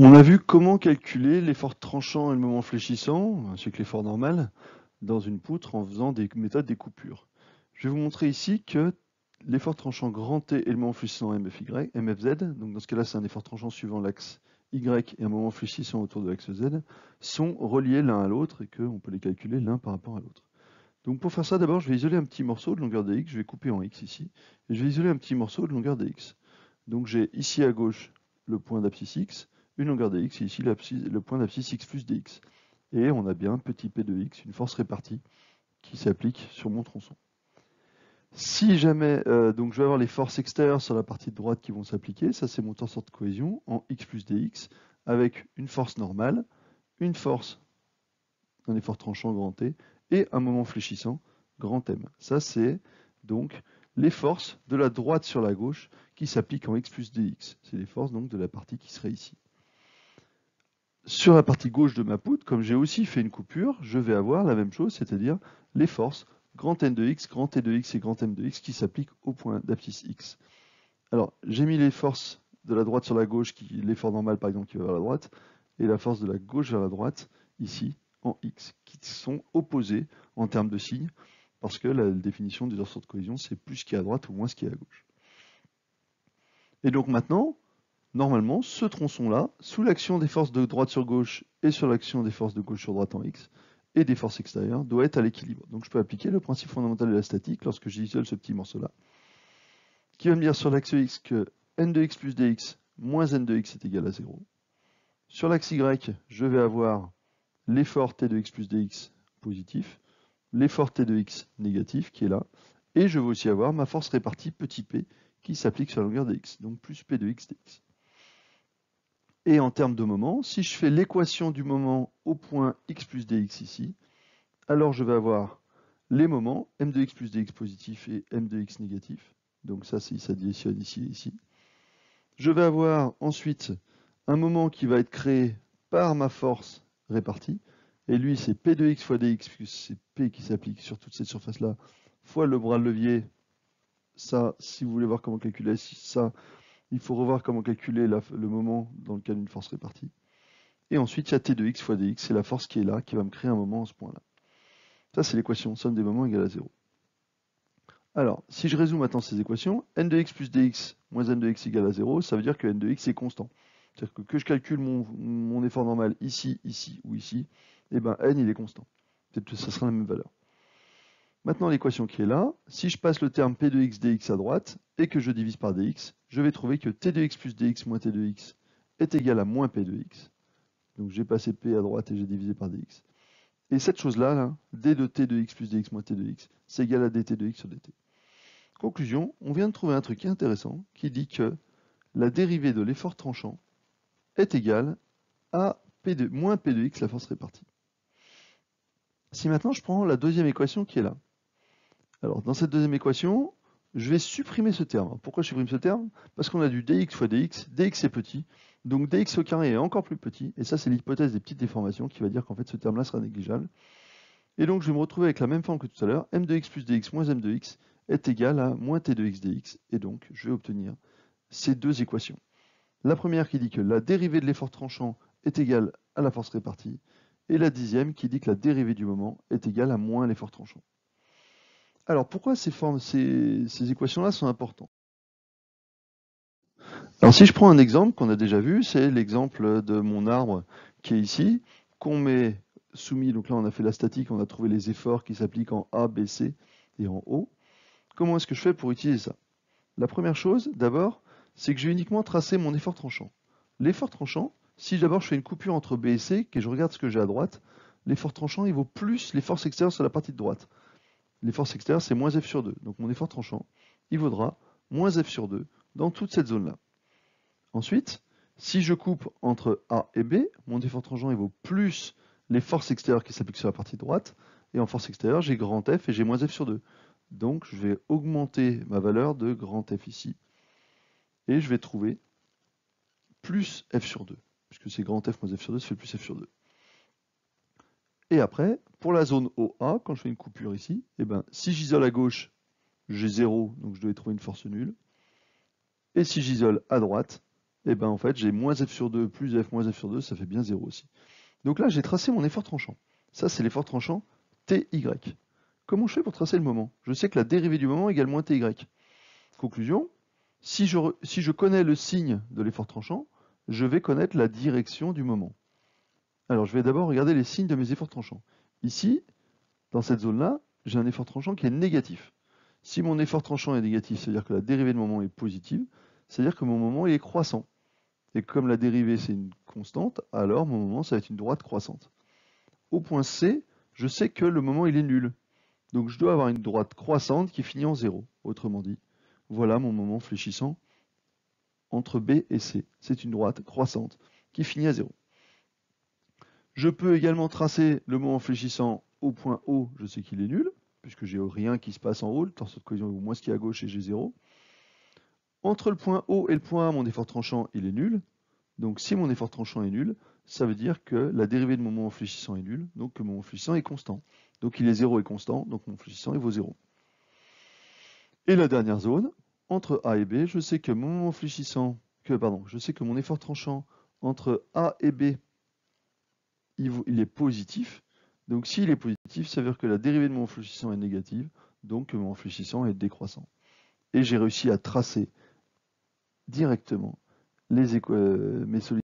On a vu comment calculer l'effort tranchant et le moment fléchissant, ainsi que l'effort normal, dans une poutre en faisant des méthodes des coupures. Je vais vous montrer ici que l'effort tranchant grand T et le moment fléchissant MFZ, donc dans ce cas-là c'est un effort tranchant suivant l'axe Y et un moment fléchissant autour de l'axe Z, sont reliés l'un à l'autre et qu'on peut les calculer l'un par rapport à l'autre. Donc pour faire ça, d'abord je vais isoler un petit morceau de longueur dx, je vais couper en x ici, et je vais isoler un petit morceau de longueur dx. Donc j'ai ici à gauche le point d'abscisse x, une longueur de x, et ici le point d'abscisse x plus dx. Et on a bien petit p de x, une force répartie, qui s'applique sur mon tronçon. Si jamais, euh, donc je vais avoir les forces extérieures sur la partie de droite qui vont s'appliquer, ça c'est mon tenseur de cohésion en x plus dx, avec une force normale, une force, un effort tranchant grand T, et un moment fléchissant grand M. Ça c'est donc les forces de la droite sur la gauche qui s'appliquent en x plus dx. C'est les forces donc de la partie qui serait ici. Sur la partie gauche de ma poutre, comme j'ai aussi fait une coupure, je vais avoir la même chose, c'est-à-dire les forces grand N de x, grand T de x et grand M de x qui s'appliquent au point d'abscisse x. Alors, j'ai mis les forces de la droite sur la gauche, l'effort normal par exemple qui va vers la droite, et la force de la gauche vers la droite, ici, en x, qui sont opposées en termes de signes, parce que la définition des ressorts de cohésion, c'est plus ce qui est à droite ou moins ce qui est à gauche. Et donc maintenant, normalement, ce tronçon-là, sous l'action des forces de droite sur gauche et sur l'action des forces de gauche sur droite en x, et des forces extérieures, doit être à l'équilibre. Donc je peux appliquer le principe fondamental de la statique lorsque j'isole ce petit morceau-là, qui va me dire sur l'axe x que n de x plus dx moins n de x est égal à 0. Sur l'axe y, je vais avoir l'effort t de x plus dx positif, l'effort t de x négatif qui est là, et je vais aussi avoir ma force répartie petit p qui s'applique sur la longueur de x, donc plus p de x dx. Et en termes de moment, si je fais l'équation du moment au point x plus dx ici, alors je vais avoir les moments, m de x plus dx positif et m de x négatif. Donc ça, c'est ça additionne ici et ici. Je vais avoir ensuite un moment qui va être créé par ma force répartie. Et lui, c'est p de x fois dx, puisque c'est p qui s'applique sur toute cette surface-là, fois le bras de levier. Ça, si vous voulez voir comment calculer ça, il faut revoir comment calculer le moment dans le cas d'une force répartie. Et ensuite, il y a t de x fois dx, c'est la force qui est là, qui va me créer un moment à ce point-là. Ça, c'est l'équation somme des moments égale à 0. Alors, si je résous maintenant ces équations, n de x plus dx moins n de x égale à 0, ça veut dire que n de x est constant. C'est-à-dire que que je calcule mon, effort normal ici, ici ou ici, eh ben n il est constant. Ça sera la même valeur. Maintenant, l'équation qui est là, si je passe le terme p de x dx à droite et que je divise par dx, je vais trouver que t de x plus dx moins t de x est égal à moins p de x. Donc j'ai passé p à droite et j'ai divisé par dx. Et cette chose-là, d de t de x plus dx moins t de x, c'est égal à dt de x sur dt. Conclusion, on vient de trouver un truc intéressant qui dit que la dérivée de l'effort tranchant est égale à p moins p de x, la force répartie. Si maintenant je prends la deuxième équation qui est là, alors, dans cette deuxième équation, je vais supprimer ce terme. Pourquoi je supprime ce terme? Parce qu'on a du dx fois dx, dx est petit, donc dx au carré est encore plus petit, et ça c'est l'hypothèse des petites déformations qui va dire qu'en fait ce terme-là sera négligeable. Et donc je vais me retrouver avec la même forme que tout à l'heure, m de x plus dx moins m de x est égal à moins t de x dx, et donc je vais obtenir ces deux équations. La première qui dit que la dérivée de l'effort tranchant est égale à la force répartie, et la dixième qui dit que la dérivée du moment est égale à moins l'effort tranchant. Alors pourquoi ces, équations-là sont importantes? Alors si je prends un exemple qu'on a déjà vu, c'est l'exemple de mon arbre qui est ici, qu'on met soumis, donc là on a fait la statique, on a trouvé les efforts qui s'appliquent en A, B, C et en O. Comment est-ce que je fais pour utiliser ça? La première chose, d'abord, c'est que j'ai uniquement tracé mon effort tranchant. L'effort tranchant, si d'abord je fais une coupure entre B et C, et je regarde ce que j'ai à droite, l'effort tranchant il vaut plus les forces extérieures sur la partie de droite les forces extérieures, c'est moins F sur 2. Donc mon effort tranchant, il vaudra moins F sur 2 dans toute cette zone-là. Ensuite, si je coupe entre A et B, mon effort tranchant il vaut plus les forces extérieures qui s'appliquent sur la partie droite, et en force extérieure, j'ai grand F et j'ai moins F sur 2. Donc je vais augmenter ma valeur de grand F ici, et je vais trouver plus F sur 2, puisque c'est grand F moins F sur 2, ça fait plus F sur 2. Et après, pour la zone OA, quand je fais une coupure ici, eh ben, si j'isole à gauche, j'ai 0, donc je dois trouver une force nulle. Et si j'isole à droite, et ben en fait j'ai moins f sur 2 plus f moins f sur 2, ça fait bien 0 aussi. Donc là j'ai tracé mon effort tranchant. Ça c'est l'effort tranchant ty. Comment je fais pour tracer le moment? Je sais que la dérivée du moment égale moins ty. Conclusion, si je connais le signe de l'effort tranchant, je vais connaître la direction du moment. Alors je vais d'abord regarder les signes de mes efforts tranchants. Ici, dans cette zone-là, j'ai un effort tranchant qui est négatif. Si mon effort tranchant est négatif, c'est-à-dire que la dérivée de moment est positive, c'est-à-dire que mon moment est croissant. Et comme la dérivée c'est une constante, alors mon moment ça va être une droite croissante. Au point C, je sais que le moment il est nul. Donc je dois avoir une droite croissante qui finit en 0. Autrement dit, voilà mon moment fléchissant entre B et C. C'est une droite croissante qui finit à 0. Je peux également tracer le moment fléchissant au point O, je sais qu'il est nul, puisque j'ai rien qui se passe en haut, le tenseur de cohésion ou moins ce qui est à gauche et j'ai 0. Entre le point O et le point A, mon effort tranchant, il est nul. Donc si mon effort tranchant est nul, ça veut dire que la dérivée de mon moment fléchissant est nulle, donc que mon moment fléchissant est constant. Donc il est 0 et constant, donc mon fléchissant il vaut 0. Et la dernière zone, entre A et B, je sais que mon moment fléchissant, que, pardon, je sais que mon effort tranchant entre A et B, il, est positif. Donc s'il est positif, ça veut dire que la dérivée de mon fléchissant est négative, donc mon fléchissant est décroissant. Et j'ai réussi à tracer directement euh, mes solutions.